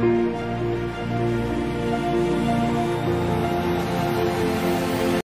嗯。